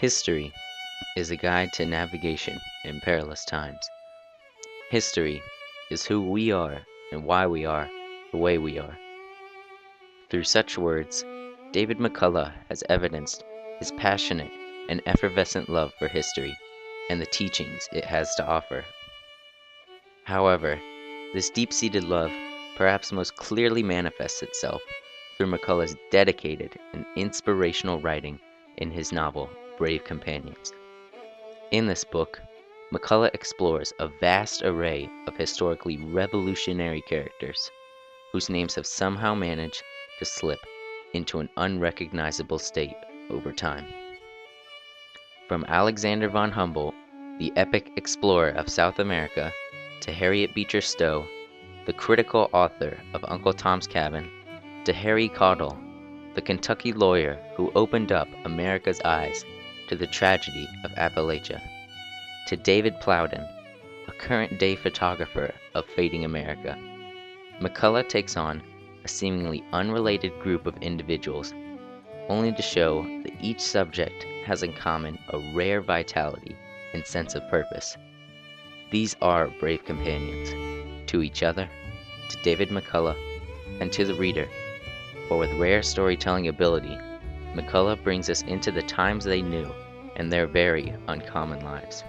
History is a guide to navigation in perilous times. History is who we are and why we are the way we are. Through such words, David McCullough has evidenced his passionate and effervescent love for history and the teachings it has to offer. However, this deep seated love perhaps most clearly manifests itself through McCullough's dedicated and inspirational writing in his novel Brave Companions. In this book, McCullough explores a vast array of historically revolutionary characters whose names have somehow managed to slip into an unrecognizable state over time. From Alexander von Humboldt, the epic explorer of South America, to Harriet Beecher Stowe, the critical author of Uncle Tom's Cabin, to Harry Caudill, the Kentucky lawyer who opened up America's eyes to the tragedy of Appalachia, to David Plowden, a current day photographer of fading America. McCullough takes on a seemingly unrelated group of individuals, only to show that each subject has in common a rare vitality and sense of purpose. These are brave companions to each other, to David McCullough, and to the reader. For with rare storytelling ability, McCullough brings us into the times they knew and their very uncommon lives.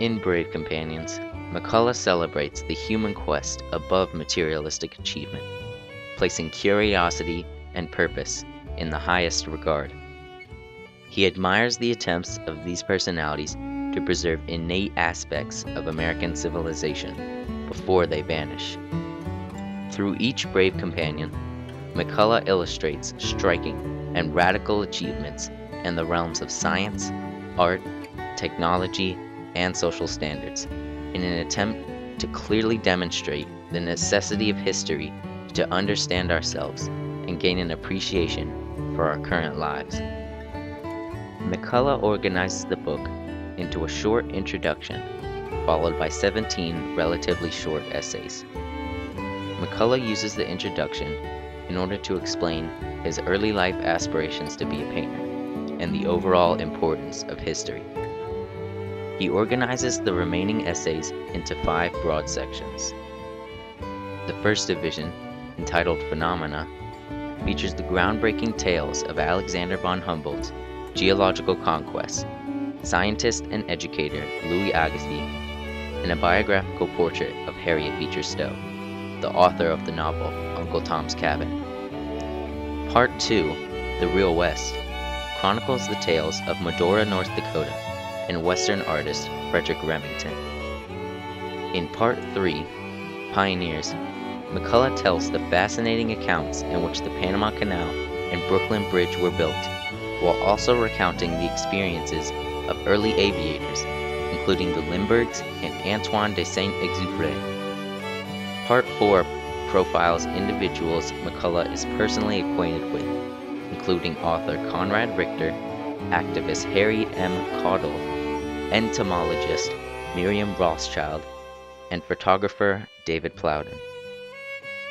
In Brave Companions, McCullough celebrates the human quest above materialistic achievement, placing curiosity and purpose in the highest regard. He admires the attempts of these personalities to preserve innate aspects of American civilization before they vanish. Through each brave companion, McCullough illustrates striking and radical achievements in the realms of science, art, technology, and social standards in an attempt to clearly demonstrate the necessity of history to understand ourselves and gain an appreciation for our current lives. McCullough organizes the book into a short introduction, followed by 17 relatively short essays. McCullough uses the introduction in order to explain his early life aspirations to be a painter and the overall importance of history. He organizes the remaining essays into five broad sections. The first division, entitled Phenomena, features the groundbreaking tales of Alexander von Humboldt's geological conquests, scientist and educator Louis Agassiz, and a biographical portrait of Harriet Beecher Stowe, the author of the novel Uncle Tom's Cabin. Part 2, The Real West, chronicles the tales of Medora, North Dakota, and Western artist Frederic Remington. In Part 3, Pioneers, McCullough tells the fascinating accounts in which the Panama Canal and Brooklyn Bridge were built, while also recounting the experiences of early aviators, including the Lindberghs and Antoine de Saint Exupéry. Part 4 profiles individuals McCullough is personally acquainted with including author Conrad Richter, activist Harry M. Caudill, entomologist Miriam Rothschild, and photographer David Plowden.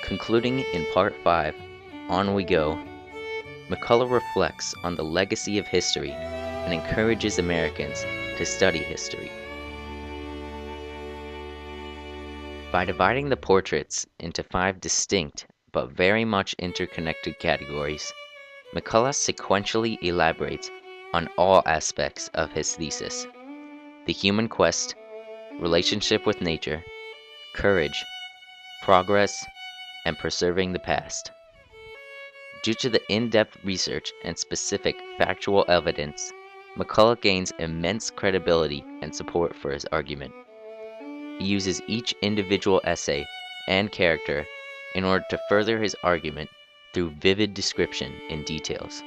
Concluding in Part 5, On We Go, McCullough reflects on the legacy of history and encourages Americans to study history. By dividing the portraits into five distinct but very much interconnected categories, McCullough sequentially elaborates on all aspects of his thesis the human quest, relationship with nature, courage, progress, and preserving the past. Due to the in depth research and specific factual evidence, McCullough gains immense credibility and support for his argument. He uses each individual essay and character in order to further his argument through vivid description and details.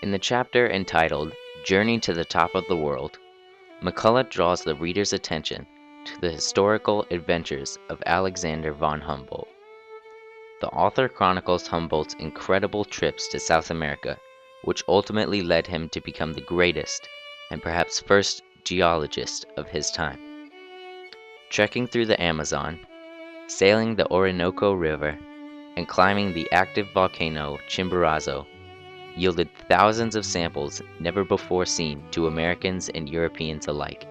In the chapter entitled Journey to the Top of the World, McCullough draws the reader's attention to the historical adventures of Alexander von Humboldt. The author chronicles Humboldt's incredible trips to South America, which ultimately led him to become the greatest and perhaps first geologist of his time. Trekking through the Amazon, sailing the Orinoco River, and climbing the active volcano Chimborazo, yielded thousands of samples never before seen to Americans and Europeans alike.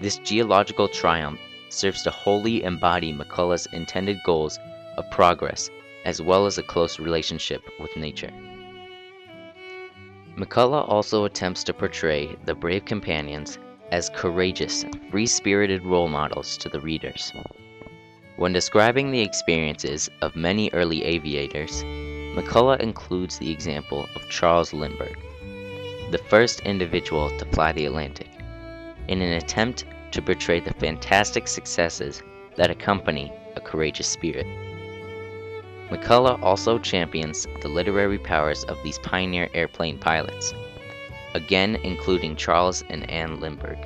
This geological triumph serves to wholly embody McCullough's intended goals of progress as well as a close relationship with nature. McCullough also attempts to portray the brave companions as courageous, free spirited role models to the readers. When describing the experiences of many early aviators, McCullough includes the example of Charles Lindbergh, the first individual to fly the Atlantic, in an attempt to portray the fantastic successes that accompany a courageous spirit. McCullough also champions the literary powers of these pioneer airplane pilots, again including Charles and Anne Lindbergh.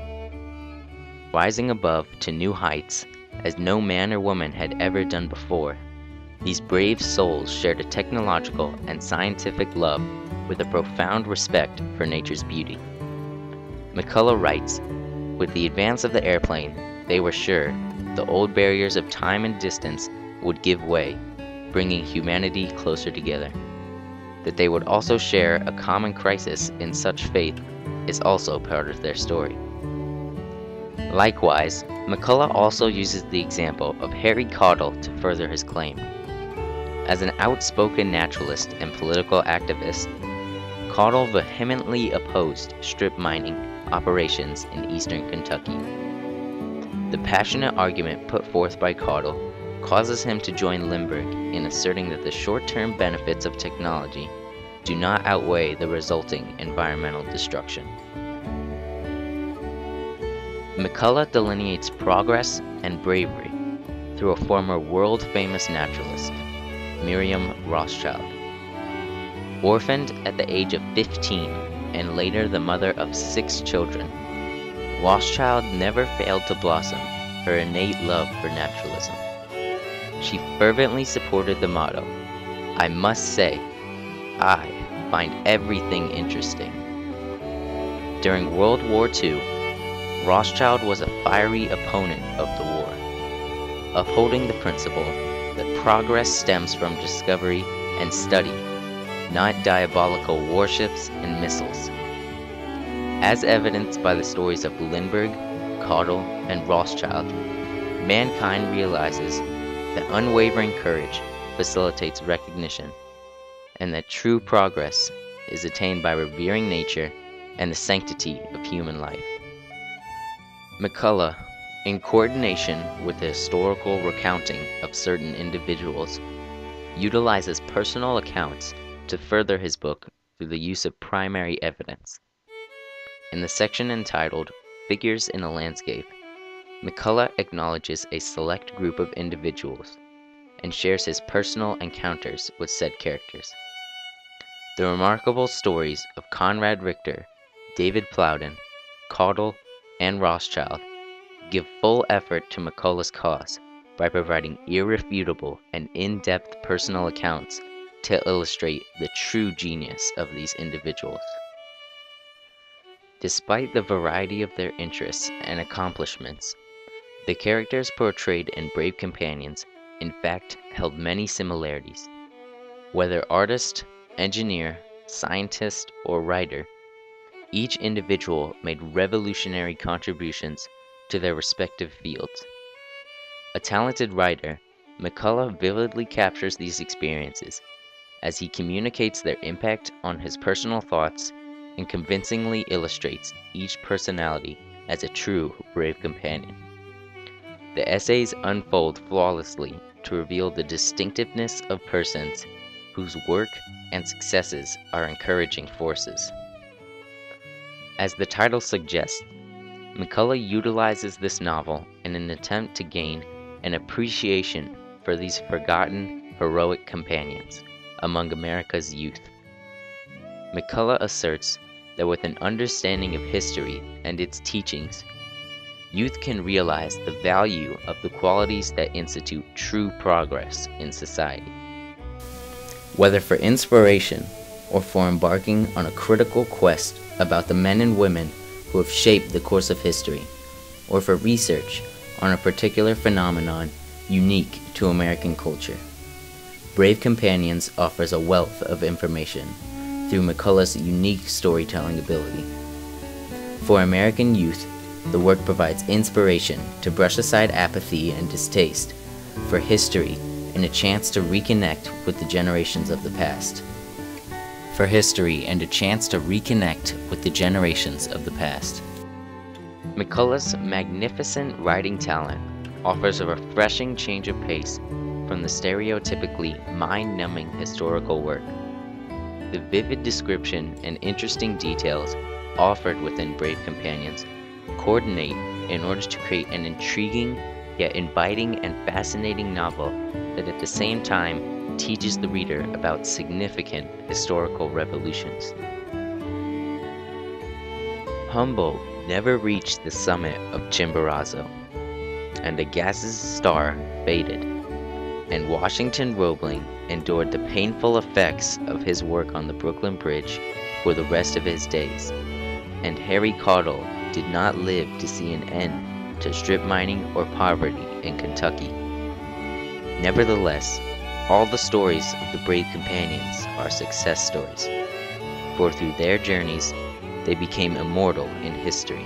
Rising above to new heights as no man or woman had ever done before, these brave souls shared a technological and scientific love with a profound respect for nature's beauty. McCullough writes, With the advance of the airplane, they were sure the old barriers of time and distance would give way bringing humanity closer together. That they would also share a common crisis in such faith is also part of their story. Likewise, McCullough also uses the example of Harry Caudill to further his claim. As an outspoken naturalist and political activist, Caudill vehemently opposed strip mining operations in eastern Kentucky. The passionate argument put forth by Caudill causes him to join Lindbergh in asserting that the short-term benefits of technology do not outweigh the resulting environmental destruction. McCullough delineates progress and bravery through a former world-famous naturalist, Miriam Rothschild. Orphaned at the age of 15 and later the mother of six children, Rothschild never failed to blossom her innate love for naturalism. She fervently supported the motto, I must say, I find everything interesting. During World War II, Rothschild was a fiery opponent of the war, upholding the principle that progress stems from discovery and study, not diabolical warships and missiles. As evidenced by the stories of Lindbergh, Caudill, and Rothschild, mankind realizes that unwavering courage facilitates recognition, and that true progress is attained by revering nature and the sanctity of human life. McCullough, in coordination with the historical recounting of certain individuals, utilizes personal accounts to further his book through the use of primary evidence. In the section entitled Figures in a Landscape, McCullough acknowledges a select group of individuals and shares his personal encounters with said characters. The remarkable stories of Conrad Richter, David Plowden, Caudill, and Rothschild give full effort to McCullough's cause by providing irrefutable and in-depth personal accounts to illustrate the true genius of these individuals. Despite the variety of their interests and accomplishments, the characters portrayed in Brave Companions in fact held many similarities. Whether artist, engineer, scientist, or writer, each individual made revolutionary contributions to their respective fields. A talented writer, McCullough vividly captures these experiences as he communicates their impact on his personal thoughts and convincingly illustrates each personality as a true brave companion. The essays unfold flawlessly to reveal the distinctiveness of persons whose work and successes are encouraging forces. As the title suggests, McCullough utilizes this novel in an attempt to gain an appreciation for these forgotten, heroic companions among America's youth. McCullough asserts that with an understanding of history and its teachings, youth can realize the value of the qualities that institute true progress in society. Whether for inspiration or for embarking on a critical quest about the men and women who have shaped the course of history, or for research on a particular phenomenon unique to American culture. Brave Companions offers a wealth of information through McCullough's unique storytelling ability. For American youth, the work provides inspiration to brush aside apathy and distaste for history and a chance to reconnect with the generations of the past. For history and a chance to reconnect with the generations of the past. McCullough's magnificent writing talent offers a refreshing change of pace from the stereotypically mind numbing historical work. The vivid description and interesting details offered within Brave Companions coordinate in order to create an intriguing yet inviting and fascinating novel that at the same time teaches the reader about significant historical revolutions. Humboldt never reached the summit of Chimborazo, and Agassiz star faded, and Washington Roebling endured the painful effects of his work on the Brooklyn Bridge for the rest of his days, and Harry Caudill did not live to see an end to strip mining or poverty in Kentucky. Nevertheless, all the stories of the brave companions are success stories, for through their journeys, they became immortal in history.